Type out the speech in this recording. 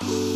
Bye.